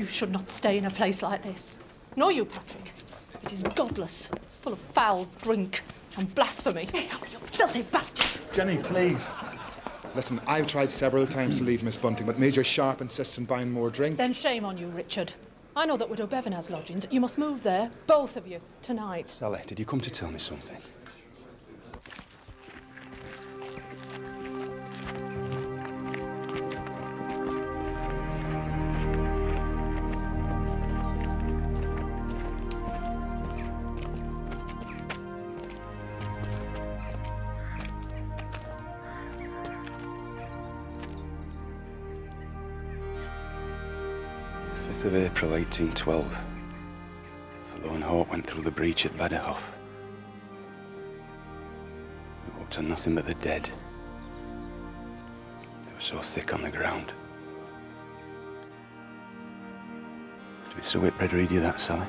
You should not stay in a place like this. Nor you, Patrick. It is godless, full of foul drink and blasphemy. You filthy bastard! Jenny, please. Listen, I've tried several times to leave Miss Bunting, but Major Sharpe insists on buying more drink. Then shame on you, Richard. I know that Widow Bevan has lodgings. You must move there, both of you, tonight. Sally, did you come to tell me something? Fifth of April, 1812. Forlorn Hope went through the breach at Badajoz. We walked on nothing but the dead. They were so thick on the ground. Did Mr. Whitbread read you that, Sally?